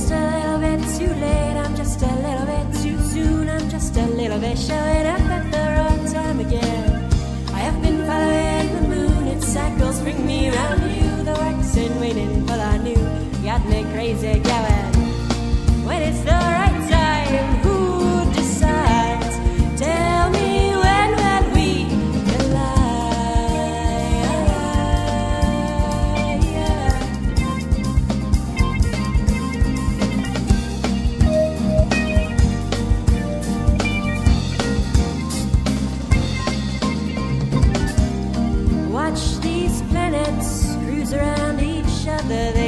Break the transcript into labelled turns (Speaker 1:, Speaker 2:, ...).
Speaker 1: just a little bit too late. I'm just a little bit too soon. I'm just a little bit showing up at the wrong time again. I have been following the moon. Its cycles bring me round you. The work's in waiting, but I knew got me crazy. Around each other.